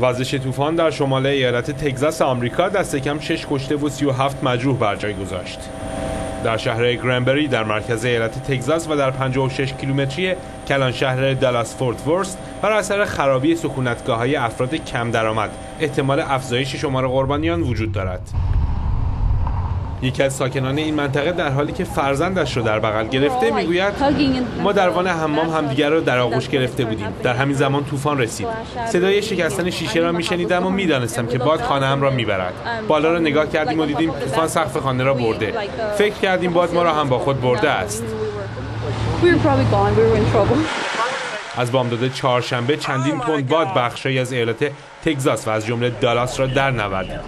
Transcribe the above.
وزش طوفان در شمال ایالت تگزاس آمریکا دست کم 6 کشته و 37 مجروح بر جای گذاشت. در شهر گرنبری در مرکز ایالت تگزاس و در 56 کیلومتری کلان شهر دالاس فورت ورس بر اثر خرابی سکونتگاه های افراد کم درآمد احتمال افزایش شمار قربانیان وجود دارد. یکی از ساکنان این منطقه در حالی که فرزندش را در بغل گرفته می‌گوید ما در وان حمام همدیگر را در آغوش گرفته بودیم. در همین زمان طوفان رسید. صدای شکستن شیشه را میشنیدم و می‌دانستم که باد خانه هم را می‌برد. بالا را نگاه کردیم و دیدیم طوفان سقف خانه را برده. فکر کردیم باد ما را هم با خود برده است. از بامداد چهارشنبه چندین پوند باد بخشی از ایالت تگزاس و از جمله دالاس را در نورد